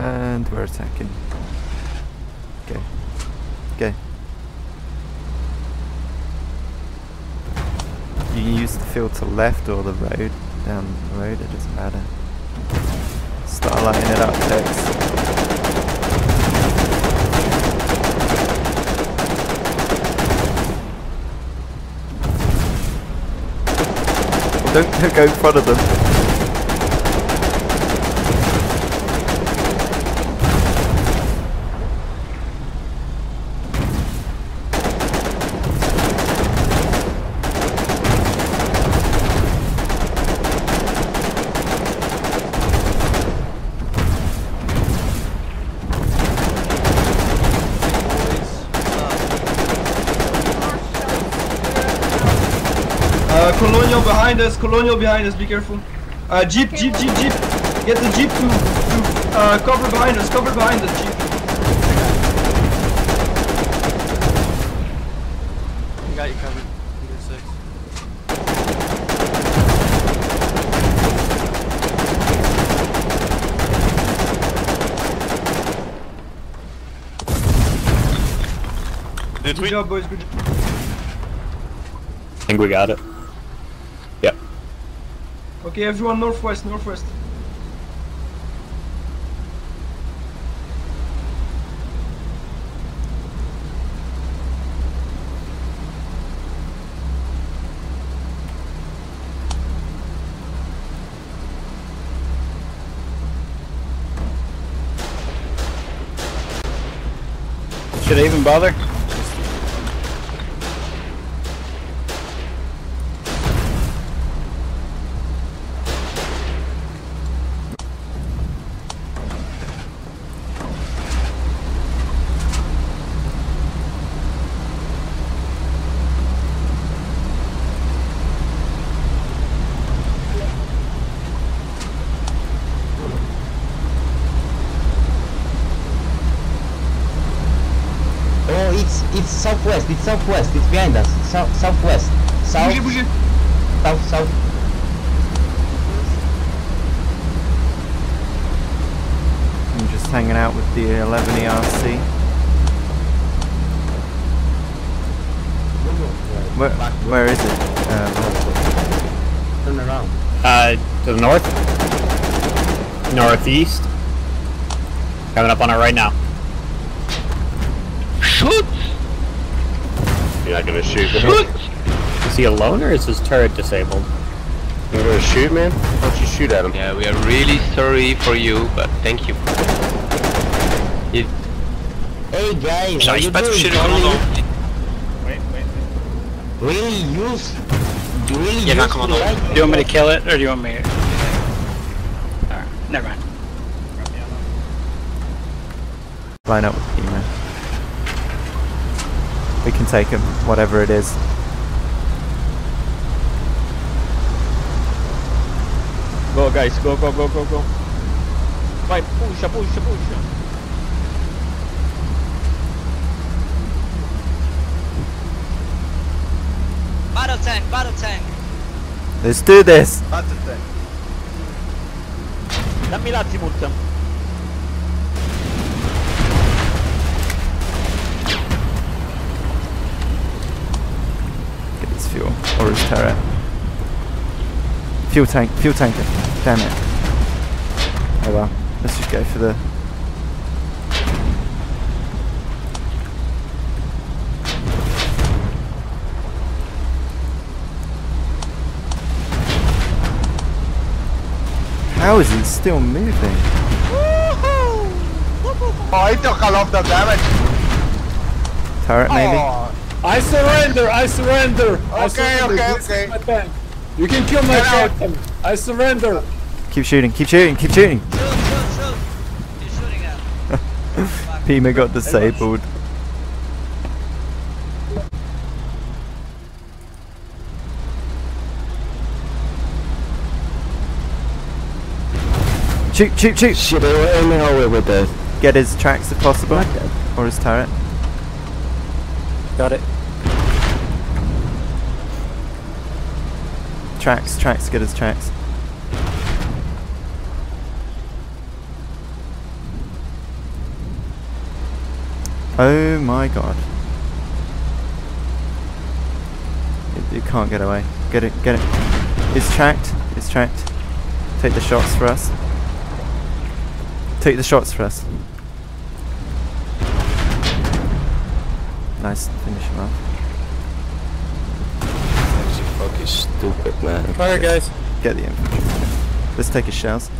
And we're attacking. Okay. Okay. You can use the field to left or the road. Down the road, it doesn't matter. Start lining it up, Tex. Don't go in front of them. Uh, Colonial behind us, Colonial behind us, be careful. Uh, Jeep, Jeep, Jeep, Jeep. Get the Jeep to, to uh, cover behind us, cover behind us, Jeep. We got you covered. You're six. Did Good we? job, boys, good job. I think we got it. Okay, everyone northwest, northwest. Should I even bother? Oh, it's it's southwest. It's southwest. It's behind us. South southwest. South. Bougie, bougie. South south. I'm just hanging out with the 11 ERC. Where, where is it? Um, Turn around. Uh, to the north? Northeast? Coming up on it right now. Shoot! You're not gonna shoot, man. Shoot! Is he alone or is his turret disabled? You're gonna shoot, man? Why don't you shoot at him? Yeah, we are really sorry for you, but thank you. It, Hey guys, Zou are je you spijt doing verschillen van only- allemaal? Really use? You really Yeah, use come on, to like- Do you want me to kill it, or do you want me? Alright, never mind. line up with Kima. We can take him, whatever it is. Go guys, go, go, go, go, go. Vai, puxa, puxa, puxa. Battle tank, battle tank. Let's do this! Battle tank. Dammi l'azimut. Get fuel, turret. Fuel tank, fuel tanker. Damn it. Oh well, let's just go for the... How is it still moving? Oh, he took a lot of damage. Turret maybe? Oh, I surrender! I surrender! I Okay, surrender. okay, This okay. my tank. You can kill my captain. I surrender. Keep shooting, keep shooting, keep shooting! Shoot, shoot, shoot. Shooting at. Pima got disabled. Shoot, shoot, shoot! Shit, they were in the hallway with us. Get his tracks if possible. Or his turret. Got it. Tracks, tracks, get his tracks. Oh my god. It, you can't get away. Get it, get it. It's tracked. It's tracked. Take the shots for us. Take the shots for us. Nice. Finish him off. Stupid, man. Fire, guys. Get the infantry. Let's take his shells.